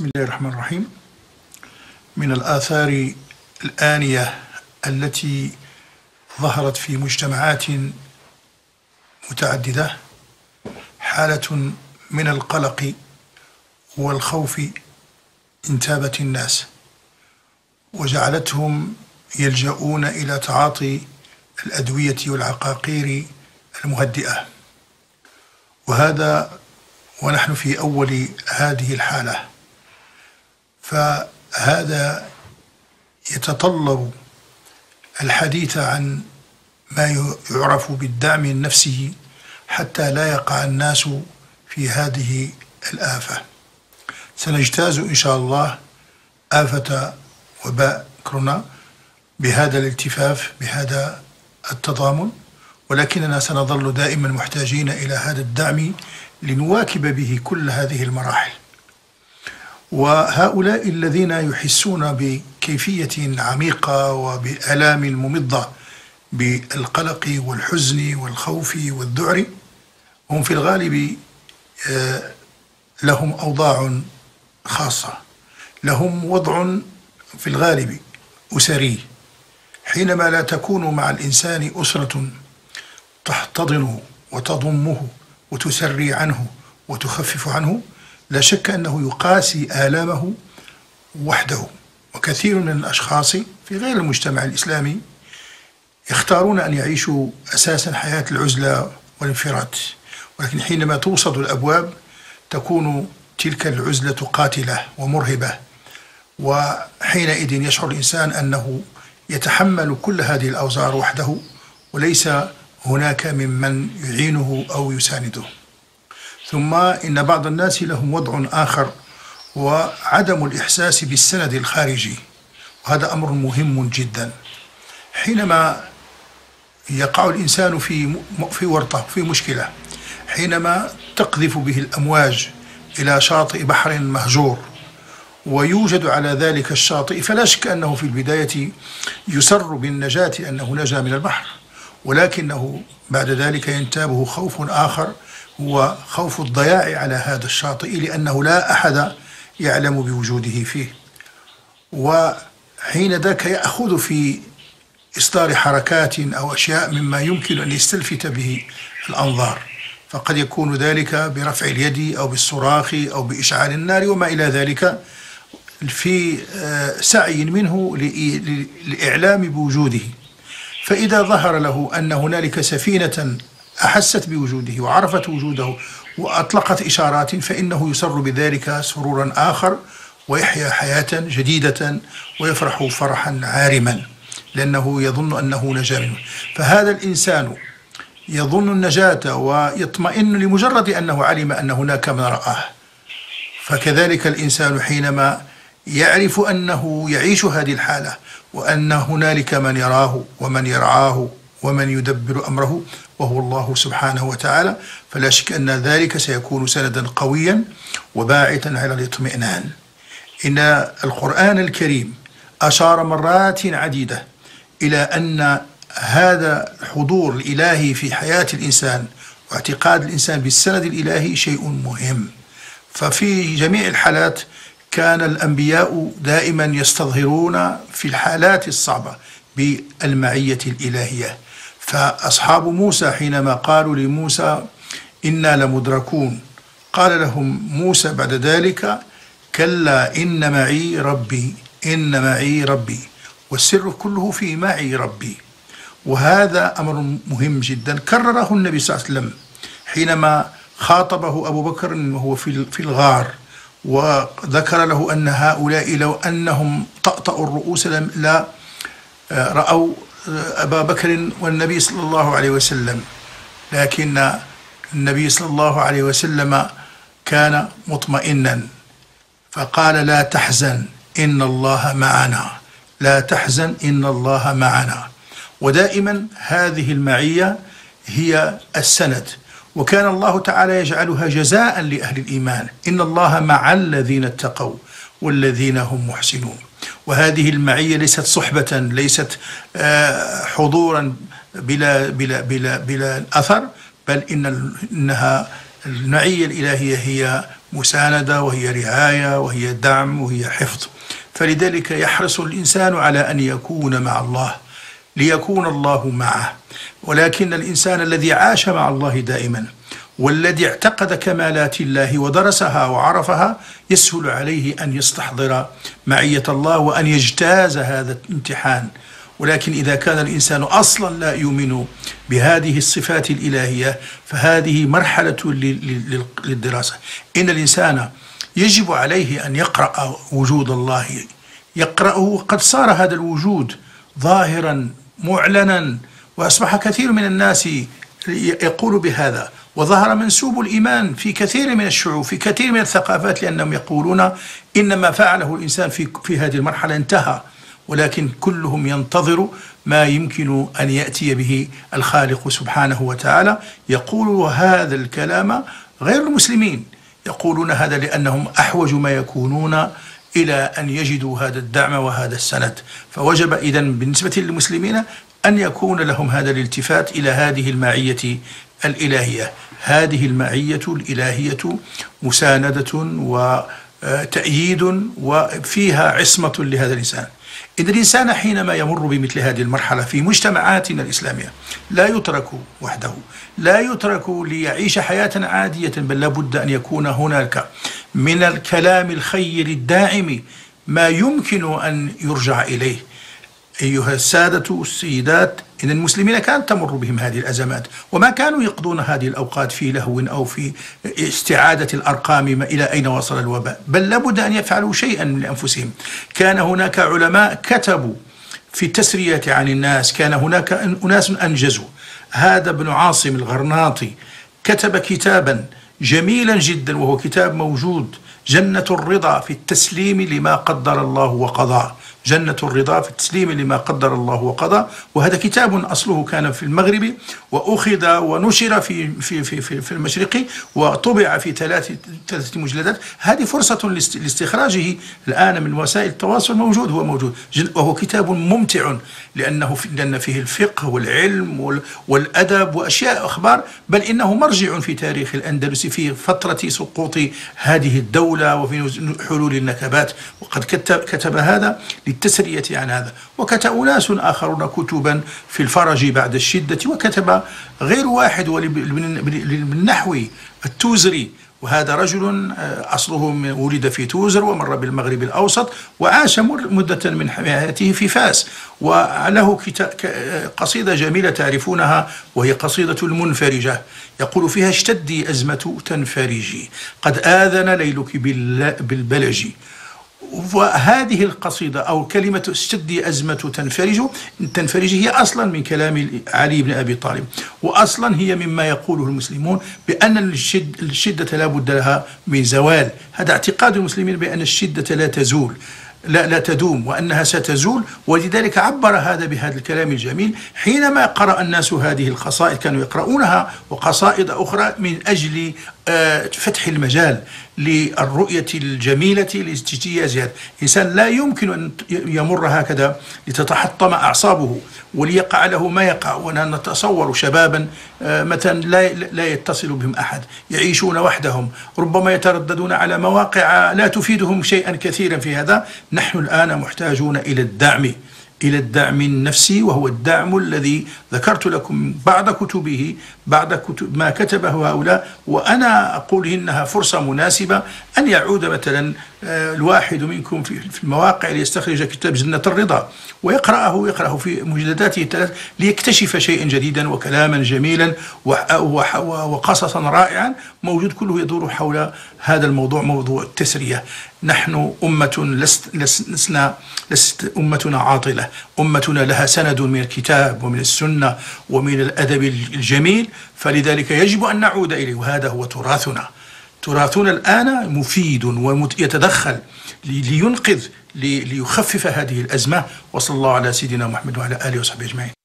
بسم الله الرحمن الرحيم. من الآثار الآنية التي ظهرت في مجتمعات متعددة حالة من القلق والخوف انتابت الناس وجعلتهم يلجؤون إلى تعاطي الأدوية والعقاقير المهدئة. وهذا ونحن في أول هذه الحالة. فهذا يتطلب الحديث عن ما يعرف بالدعم النفسي حتى لا يقع الناس في هذه الآفة. سنجتاز إن شاء الله آفة وباء كورونا بهذا الالتفاف بهذا التضامن ولكننا سنظل دائما محتاجين إلى هذا الدعم لنواكب به كل هذه المراحل. وهؤلاء الذين يحسون بكيفية عميقة وبآلام ممضة بالقلق والحزن والخوف والذعر هم في الغالب آه، لهم أوضاع خاصة لهم وضع في الغالب أسري حينما لا تكون مع الإنسان أسرة تحتضنه وتضمه وتسري عنه وتخفف عنه لا شك أنه يقاسي آلامه وحده. وكثير من الأشخاص في غير المجتمع الإسلامي يختارون أن يعيشوا أساسا حياة العزلة والانفراد. ولكن حينما توصد الأبواب تكون تلك العزلة قاتلة ومرهبة. وحينئذ يشعر الإنسان أنه يتحمل كل هذه الأوزار وحده وليس هناك ممن يعينه أو يسانده. ثم إن بعض الناس لهم وضع آخر وعدم الإحساس بالسند الخارجي. وهذا أمر مهم جدا. حينما يقع الإنسان في في ورطة في مشكلة حينما تقذف به الأمواج إلى شاطئ بحر مهجور ويوجد على ذلك الشاطئ فلا شك أنه في البداية يسر بالنجاة أنه نجا من البحر. ولكنه بعد ذلك ينتابه خوف آخر هو خوف الضياع على هذا الشاطئ لأنه لا أحد يعلم بوجوده فيه. وحين ذاك يأخذ في إصدار حركات أو أشياء مما يمكن أن يستلفت به الأنظار. فقد يكون ذلك برفع اليد أو بالصراخ أو بإشعال النار وما إلى ذلك في آه، سعي منه لإعلام بوجوده. فإذا ظهر له أن هنالك سفينة أحست بوجوده وعرفت وجوده وأطلقت إشارات فإنه يسر بذلك سرورا آخر ويحيا حياة جديدة ويفرح فرحا عارما لأنه يظن أنه نجا منه. فهذا الإنسان يظن النجاة ويطمئن لمجرد أنه علم أن هناك من رآه. فكذلك الإنسان حينما يعرف أنه يعيش هذه الحالة وأن هنالك من يراه ومن يرعاه ومن يدبر أمره وهو الله سبحانه وتعالى. فلا شك أن ذلك سيكون سندا قويا وباعثا على الاطمئنان. إن القرآن الكريم أشار مرات عديدة إلى أن هذا الحضور الإلهي في حياة الإنسان واعتقاد الإنسان بالسند الإلهي شيء مهم. ففي جميع الحالات كان الأنبياء دائما يستظهرون في الحالات الصعبة بالمعية الإلهية. فأصحاب موسى حينما قالوا لموسى إنا لمدركون قال لهم موسى بعد ذلك كلا إن معي ربي إن معي ربي والسر كله في معي ربي. وهذا أمر مهم جدا. كرره النبي صلى الله عليه وسلم حينما خاطبه أبو بكر وهو في الغار. وذكر له أن هؤلاء لو أنهم طأطأوا الرؤوس لا آه، رأوا آه، أبا بكر والنبي صلى الله عليه وسلم. لكن النبي صلى الله عليه وسلم كان مطمئنا فقال لا تحزن إن الله معنا. لا تحزن إن الله معنا. ودائما هذه المعية هي السند. وكان الله تعالى يجعلها جزاء لأهل الإيمان. إن الله مع الذين اتقوا والذين هم محسنون. وهذه المعية ليست صحبة ليست آه، حضورا بلا بلا بلا بلا أثر بل إن إنها المعية الإلهية هي مساندة وهي رعاية وهي دعم وهي حفظ. فلذلك يحرص الإنسان على أن يكون مع الله. ليكون الله معه. ولكن الإنسان الذي عاش مع الله دائما والذي اعتقد كمالات الله ودرسها وعرفها يسهل عليه أن يستحضر معية الله وأن يجتاز هذا الامتحان. ولكن إذا كان الإنسان أصلا لا يؤمن بهذه الصفات الإلهية فهذه مرحلة للدراسة. إن الإنسان يجب عليه أن يقرأ وجود الله. يقرأه قد صار هذا الوجود ظاهرا معلنا وأصبح كثير من الناس يقول بهذا. وظهر منسوب الإيمان في كثير من الشعوب في كثير من الثقافات لأنهم يقولون إن ما فعله الإنسان في, في هذه المرحلة انتهى. ولكن كلهم ينتظر ما يمكن أن يأتي به الخالق سبحانه وتعالى. يقول هذا الكلام غير المسلمين. يقولون هذا لأنهم أحوج ما يكونون إلى أن يجدوا هذا الدعم وهذا السند. فوجب إذا بالنسبة للمسلمين أن يكون لهم هذا الالتفات إلى هذه المعية الإلهية. هذه المعية الإلهية مساندة وتأييد وفيها عصمة لهذا الإنسان. إن الإنسان حينما يمر بمثل هذه المرحلة في مجتمعاتنا الإسلامية لا يترك وحده لا يترك ليعيش حياة عادية بل لابد أن يكون هناك من الكلام الخير الداعم ما يمكن أن يرجع إليه. أيها السادة السيدات إن المسلمين كانت تمر بهم هذه الأزمات وما كانوا يقضون هذه الأوقات في لهو أو في استعادة الأرقام إلى أين وصل الوباء بل لابد أن يفعلوا شيئا من أنفسهم كان هناك علماء كتبوا في التسرية عن الناس كان هناك أناس أنجزوا. هذا ابن عاصم الغرناطي كتب كتابا جميلا جدا وهو كتاب موجود جنة الرضا في التسليم لما قدر الله وقضاه. جنة الرضا في التسليم لما قدر الله وقضى. وهذا كتاب أصله كان في المغرب وأخذ ونشر في في في في, في المشرق وطبع في ثلاث ثلاثة مجلدات. هذه فرصة لاستخراجه. الآن من وسائل التواصل موجود هو موجود. وهو كتاب ممتع. لأنه لأن فيه الفقه والعلم والأدب وأشياء أخبار بل إنه مرجع في تاريخ الأندلس في فترة سقوط هذه الدولة وفي حلول النكبات وقد كتب هذا للتسرية عن هذا وكتب أناس آخرون كتبا في الفرج بعد الشدة وكتب غير واحد بالنحو التوزري وهذا رجل آه، أصله ولد في توزر ومر بالمغرب الأوسط وعاش مدة من حياته في فاس. وله قصيدة جميلة تعرفونها وهي قصيدة المنفرجة. يقول فيها اشتدي أزمة تنفرجي قد آذن ليلك بالبلج. وهذه القصيدة أو كلمة اشتدي أزمة تنفرج تنفرج هي أصلا من كلام علي بن أبي طالب وأصلا هي مما يقوله المسلمون بأن الشدة لا بد لها من زوال. هذا اعتقاد المسلمين بأن الشدة لا تزول لا, لا تدوم وأنها ستزول ولذلك عبر هذا بهذا الكلام الجميل حينما قرأ الناس هذه القصائد كانوا يقرؤونها وقصائد أخرى من أجل فتح المجال للرؤية الجميلة لاجتياز هذا الإنسان لا يمكن أن يمر هكذا لتتحطم أعصابه وليقع له ما يقع. ونتصور شبابا آه، مثلا لا لا يتصل بهم أحد يعيشون وحدهم ربما يترددون على مواقع لا تفيدهم شيئا كثيرا في هذا. نحن الآن محتاجون إلى الدعم. إلى الدعم النفسي وهو الدعم الذي ذكرت لكم بعض كتبه بعض كتب ما كتبه هؤلاء. وأنا أقول إنها فرصة مناسبة أن يعود مثلا الواحد منكم في المواقع ليستخرج كتاب جنة الرضا ويقرأه يقرأه في مجلداته الثلاث ليكتشف شيئا جديدا وكلاما جميلا وقصصا رائعا. موجود كله يدور حول هذا الموضوع موضوع التسرية. نحن أمة لست, لسنا لست أمتنا عاطلة. أمتنا لها سند من الكتاب ومن السنة ومن الأدب الجميل. فلذلك يجب أن نعود إليه. وهذا هو تراثنا. تراثنا الآن مفيد ويتدخل لينقذ ليخفف هذه الأزمة. وصلى الله على سيدنا محمد وعلى آله وصحبه أجمعين.